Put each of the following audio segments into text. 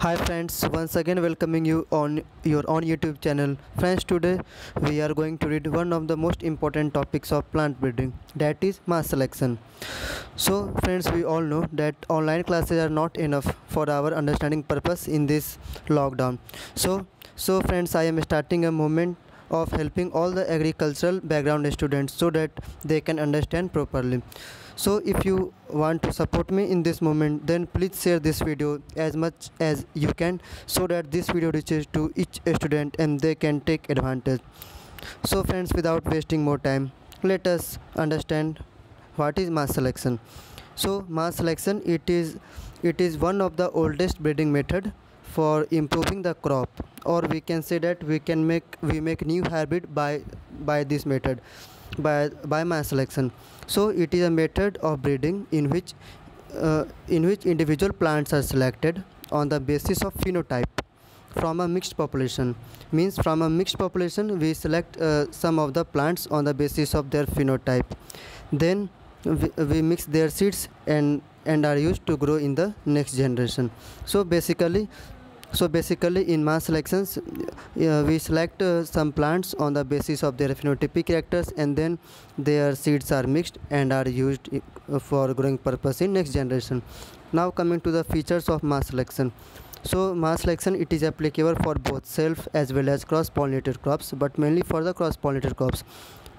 Hi friends, once again welcoming you on your own YouTube channel. Friends, today we are going to read one of the most important topics of plant breeding, that is mass selection. So, friends, we all know that online classes are not enough for our understanding purpose in this lockdown. So, so friends, I am starting a movement of helping all the agricultural background students so that they can understand properly so if you want to support me in this moment then please share this video as much as you can so that this video reaches to each student and they can take advantage. So friends without wasting more time let us understand what is mass selection. So mass selection it is it is one of the oldest breeding method for improving the crop. Or we can say that we can make we make new hybrid by by this method by by mass selection. So it is a method of breeding in which uh, in which individual plants are selected on the basis of phenotype from a mixed population. Means from a mixed population we select uh, some of the plants on the basis of their phenotype. Then we, we mix their seeds and and are used to grow in the next generation. So basically so basically in mass selections uh, we select uh, some plants on the basis of their phenotypic characters and then their seeds are mixed and are used uh, for growing purpose in next generation. Now coming to the features of mass selection. So mass selection it is applicable for both self as well as cross pollinated crops but mainly for the cross pollinated crops.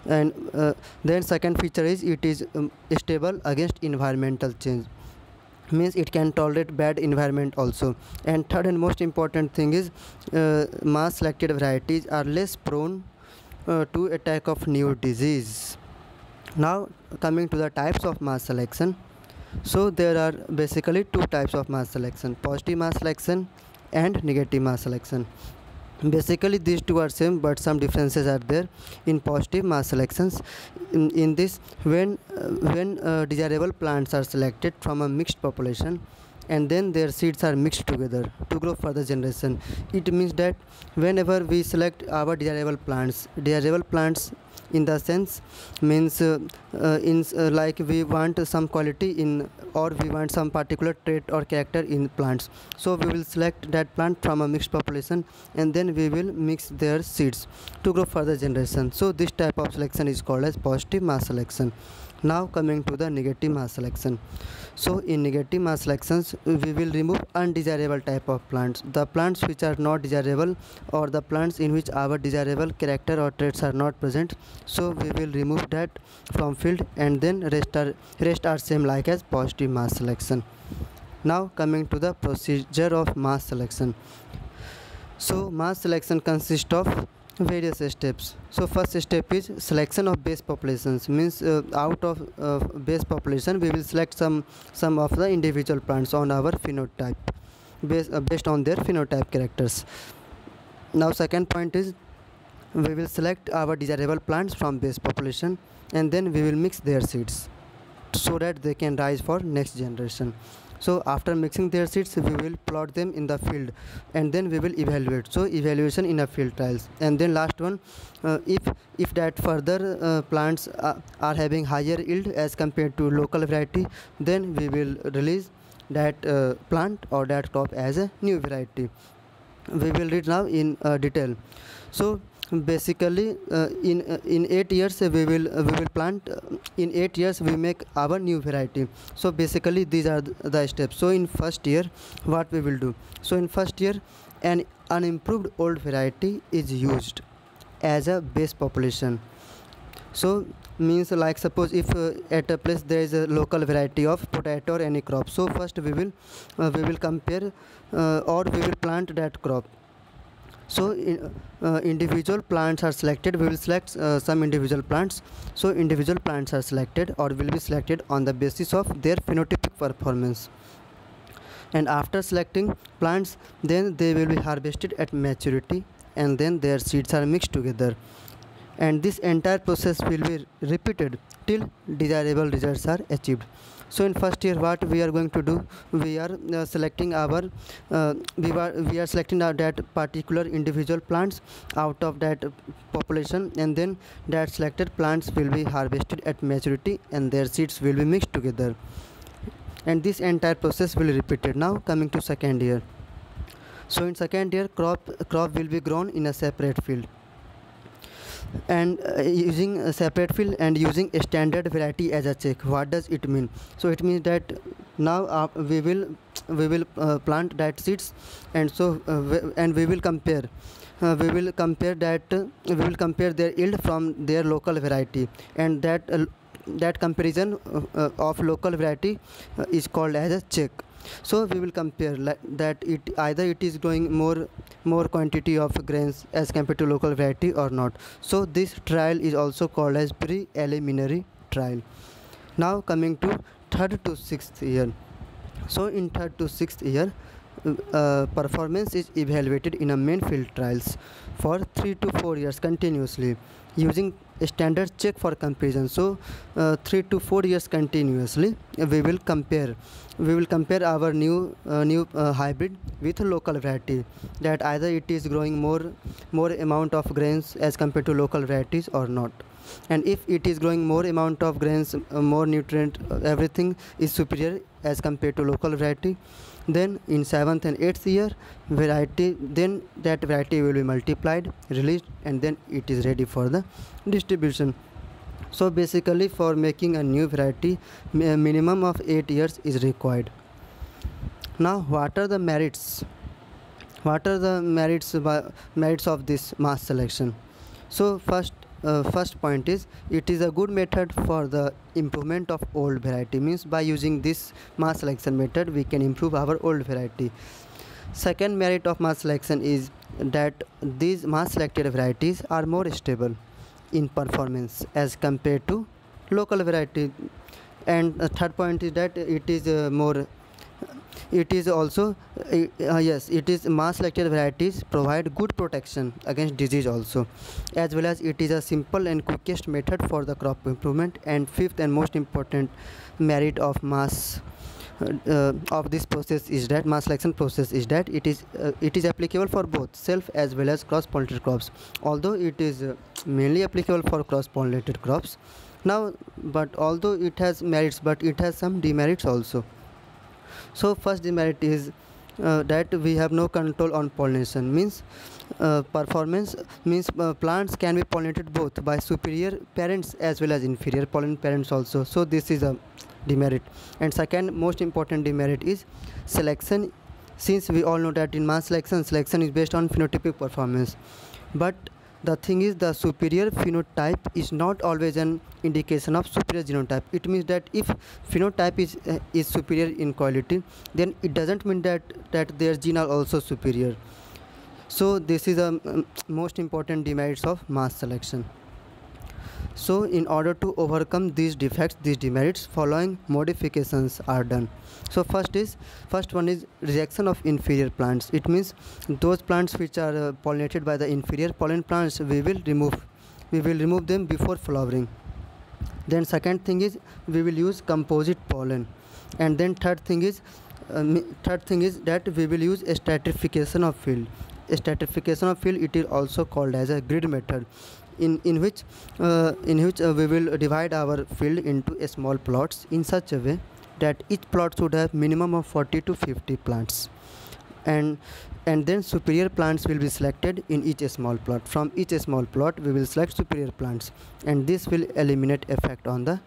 And uh, then second feature is it is um, stable against environmental change means it can tolerate bad environment also. And third and most important thing is uh, mass selected varieties are less prone uh, to attack of new disease. Now coming to the types of mass selection. So there are basically two types of mass selection positive mass selection and negative mass selection basically these two are same but some differences are there in positive mass selections. In, in this when uh, when uh, desirable plants are selected from a mixed population and then their seeds are mixed together to grow further generation. It means that whenever we select our desirable plants desirable plants in the sense means uh, uh, in uh, like we want some quality in or we want some particular trait or character in plants. So we will select that plant from a mixed population and then we will mix their seeds to grow further generation. So this type of selection is called as positive mass selection. Now coming to the negative mass selection. So in negative mass selections we will remove undesirable type of plants. The plants which are not desirable or the plants in which our desirable character or traits are not present so we will remove that from field and then rest are rest are same like as positive mass selection. Now coming to the procedure of mass selection. So mass selection consists of various steps. So first step is selection of base populations. Means uh, out of uh, base population we will select some some of the individual plants on our phenotype based, uh, based on their phenotype characters. Now second point is we will select our desirable plants from this population and then we will mix their seeds so that they can rise for next generation. So after mixing their seeds we will plot them in the field and then we will evaluate. So evaluation in a field trials. And then last one uh, if if that further uh, plants are, are having higher yield as compared to local variety then we will release that uh, plant or that crop as a new variety. We will read now in uh, detail. So basically uh, in uh, in 8 years we will uh, we will plant. Uh, in 8 years we make our new variety. So basically these are the steps. So in first year what we will do? So in first year an unimproved old variety is used as a base population. So means like suppose if uh, at a place there is a local variety of potato or any crop so first we will uh, we will compare uh, or we will plant that crop so uh, individual plants are selected. We will select uh, some individual plants. So individual plants are selected or will be selected on the basis of their phenotypic performance. And after selecting plants then they will be harvested at maturity and then their seeds are mixed together and this entire process will be repeated till desirable results are achieved. So in first year what we are going to do? We are uh, selecting our uh, we are we are selecting our that particular individual plants out of that population and then that selected plants will be harvested at maturity and their seeds will be mixed together. And this entire process will be repeated. Now coming to second year. So in second year crop crop will be grown in a separate field and uh, using a separate field and using a standard variety as a check. What does it mean? So it means that now uh, we will we will uh, plant that seeds and so uh, and we will compare. Uh, we will compare that uh, we will compare their yield from their local variety. And that that comparison of local variety is called as a check so we will compare that it either it is growing more more quantity of grains as compared to local variety or not. So this trial is also called as preliminary trial. Now coming to third to sixth year. So in third to sixth year uh, performance is evaluated in a main field trials for 3 to 4 years continuously using standard check for comparison. So uh, 3 to 4 years continuously we will compare. We will compare our new uh, new uh, hybrid with local variety that either it is growing more more amount of grains as compared to local varieties or not. And if it is growing more amount of grains uh, more nutrient uh, everything is superior as compared to local variety then in seventh and eighth year variety then that variety will be multiplied released and then it is ready for the distribution. So basically for making a new variety a minimum of 8 years is required. Now what are the merits? What are the merits merits of this mass selection? So first uh, first point is it is a good method for the improvement of old variety. Means by using this mass selection method we can improve our old variety. Second merit of mass selection is that these mass selected varieties are more stable in performance as compared to local variety. And third point is that it is uh, more it is also uh, uh, yes it is mass selected varieties provide good protection against disease also as well as it is a simple and quickest method for the crop improvement and fifth and most important merit of mass uh, of this process is that mass selection process is that it is uh, it is applicable for both self as well as cross pollinated crops although it is uh, mainly applicable for cross pollinated crops. Now but although it has merits but it has some demerits also so first demerit is uh, that we have no control on pollination. Means uh, performance means uh, plants can be pollinated both by superior parents as well as inferior pollen parents also. So this is a demerit. And second most important demerit is selection. Since we all know that in mass selection selection is based on phenotypic performance. But the thing is the superior phenotype is not always an indication of superior genotype. It means that if phenotype is uh, is superior in quality then it doesn't mean that that their gene are also superior. So this is the um, most important demerits of mass selection so in order to overcome these defects these demerits following modifications are done. So first is first one is rejection of inferior plants. It means those plants which are uh, pollinated by the inferior pollen plants we will remove we will remove them before flowering. Then second thing is we will use composite pollen. And then third thing is uh, third thing is that we will use a stratification of field. Stratification of field it is also called as a grid method in in which uh, in which uh, we will divide our field into a small plots in such a way that each plot should have minimum of 40 to 50 plants. And and then superior plants will be selected in each small plot. From each small plot we will select superior plants. And this will eliminate effect on the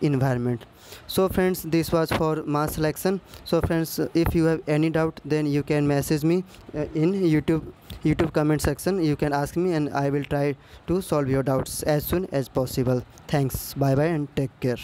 environment. So friends this was for mass selection. So friends if you have any doubt then you can message me uh, in youtube youtube comment section. You can ask me and i will try to solve your doubts as soon as possible. Thanks. Bye bye and take care